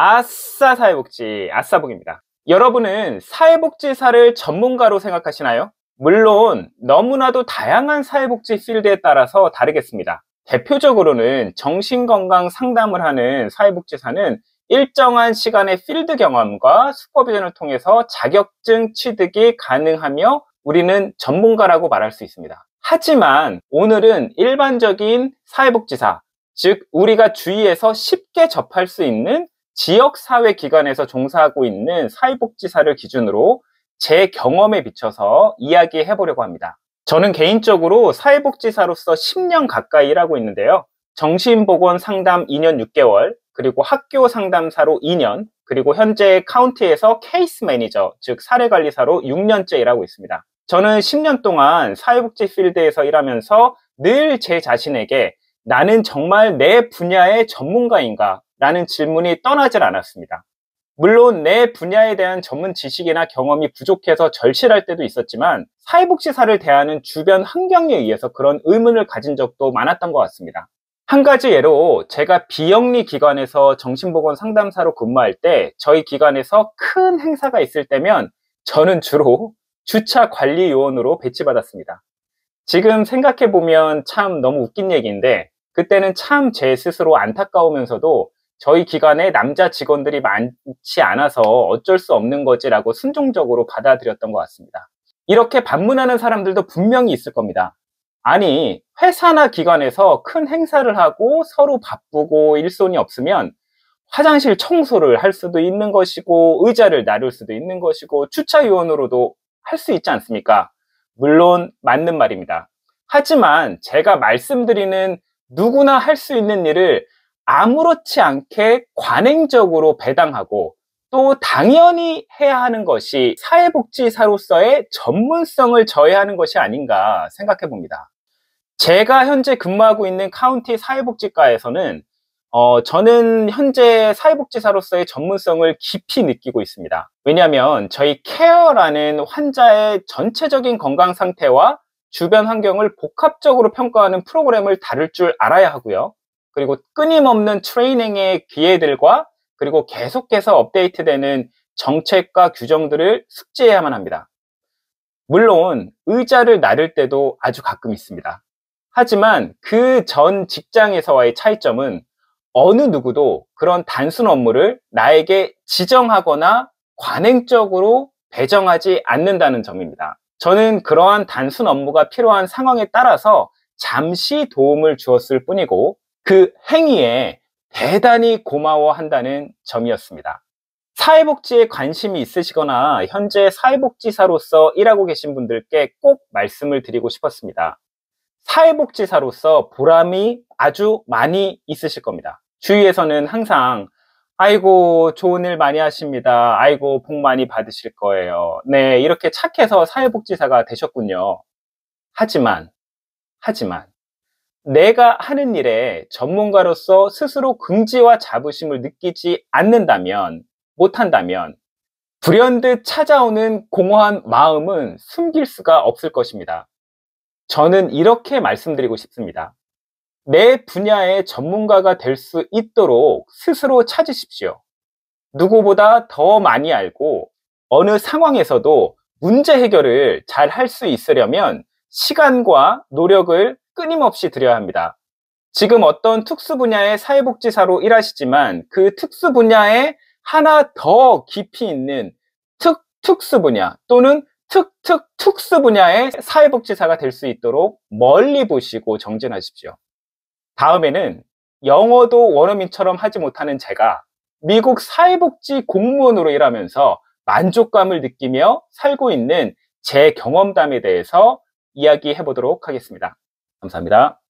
아싸 사회복지 아싸복입니다. 여러분은 사회복지사를 전문가로 생각하시나요? 물론 너무나도 다양한 사회복지 필드에 따라서 다르겠습니다. 대표적으로는 정신건강 상담을 하는 사회복지사는 일정한 시간의 필드 경험과 슈퍼비전을 통해서 자격증 취득이 가능하며 우리는 전문가라고 말할 수 있습니다. 하지만 오늘은 일반적인 사회복지사, 즉 우리가 주위에서 쉽게 접할 수 있는 지역사회 기관에서 종사하고 있는 사회복지사를 기준으로 제 경험에 비춰서 이야기해 보려고 합니다. 저는 개인적으로 사회복지사로서 10년 가까이 일하고 있는데요. 정신보건 상담 2년 6개월, 그리고 학교 상담사로 2년, 그리고 현재 county에서 case manager, 즉 사례관리사로 6년째 일하고 있습니다. 저는 10년 동안 사회복지 field에서 일하면서 늘 제 자신에게 나는 정말 내 분야의 전문가인가? 라는 질문이 떠나질 않았습니다. 물론 내 분야에 대한 전문 지식이나 경험이 부족해서 절실할 때도 있었지만 사회복지사를 대하는 주변 환경에 의해서 그런 의문을 가진 적도 많았던 것 같습니다. 한 가지 예로 제가 비영리 기관에서 정신보건 상담사로 근무할 때 저희 기관에서 큰 행사가 있을 때면 저는 주로 주차 관리 요원으로 배치받았습니다. 지금 생각해 보면 참 너무 웃긴 얘기인데 그때는 참 제 스스로 안타까우면서도 저희 기관에 남자 직원들이 많지 않아서 어쩔 수 없는 거지라고 순종적으로 받아들였던 것 같습니다. 이렇게 반문하는 사람들도 분명히 있을 겁니다. 아니, 회사나 기관에서 큰 행사를 하고 서로 바쁘고 일손이 없으면 화장실 청소를 할 수도 있는 것이고 의자를 나를 수도 있는 것이고 주차 요원으로도 할 수 있지 않습니까? 물론 맞는 말입니다. 하지만 제가 말씀드리는 누구나 할 수 있는 일을 아무렇지 않게 관행적으로 배당하고 또 당연히 해야 하는 것이 사회복지사로서의 전문성을 저해하는 것이 아닌가 생각해 봅니다. 제가 현재 근무하고 있는 카운티 사회복지과에서는 어, 저는 현재 사회복지사로서의 전문성을 깊이 느끼고 있습니다. 왜냐하면 저희 케어라는 환자의 전체적인 건강 상태와 주변 환경을 복합적으로 평가하는 프로그램을 다룰 줄 알아야 하고요. 그리고 끊임없는 트레이닝의 기회들과 그리고 계속해서 업데이트되는 정책과 규정들을 숙지해야만 합니다. 물론 의자를 나를 때도 아주 가끔 있습니다. 하지만 그 전 직장에서와의 차이점은 어느 누구도 그런 단순 업무를 나에게 지정하거나 관행적으로 배정하지 않는다는 점입니다. 저는 그러한 단순 업무가 필요한 상황에 따라서 잠시 도움을 주었을 뿐이고 그 행위에 대단히 고마워한다는 점이었습니다. 사회복지에 관심이 있으시거나 현재 사회복지사로서 일하고 계신 분들께 꼭 말씀을 드리고 싶었습니다. 사회복지사로서 보람이 아주 많이 있으실 겁니다. 주위에서는 항상 아이고 좋은 일 많이 하십니다. 아이고 복 많이 받으실 거예요. 네 이렇게 착해서 사회복지사가 되셨군요. 하지만 하지만 내가 하는 일에 전문가로서 스스로 긍지와 자부심을 느끼지 않는다면, 못한다면, 불현듯 찾아오는 공허한 마음은 숨길 수가 없을 것입니다. 저는 이렇게 말씀드리고 싶습니다. 내 분야의 전문가가 될 수 있도록 스스로 찾으십시오. 누구보다 더 많이 알고 어느 상황에서도 문제 해결을 잘 할 수 있으려면 시간과 노력을 끊임없이 드려야 합니다. 지금 어떤 특수 분야의 사회복지사로 일하시지만 그 특수 분야에 하나 더 깊이 있는 특, 특수 분야 또는 특, 특, 특수 분야의 사회복지사가 될 수 있도록 멀리 보시고 정진하십시오. 다음에는 영어도 원어민처럼 하지 못하는 제가 미국 사회복지 공무원으로 일하면서 만족감을 느끼며 살고 있는 제 경험담에 대해서 이야기해 보도록 하겠습니다. 감사합니다.